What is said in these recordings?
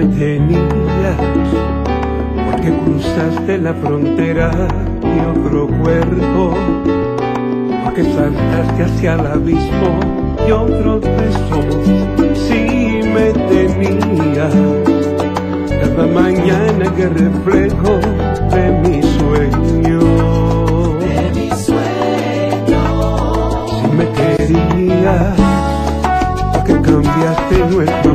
me tenías porque cruzaste la frontera y otro cuerpo, porque saltaste hacia el abismo y otro beso. Si me tenías cada mañana que reflejo de mi sueño. De mi sueño. Si me querías, porque cambiaste nuestro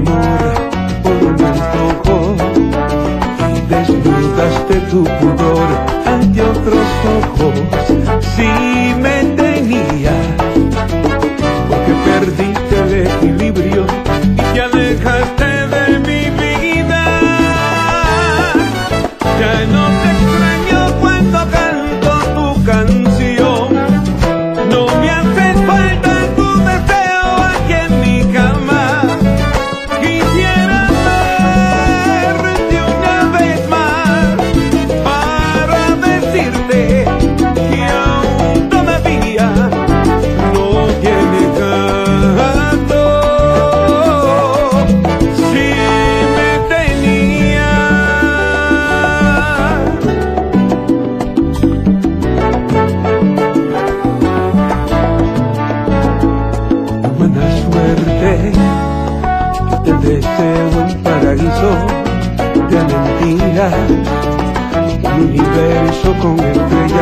tu pudor universo con estrellas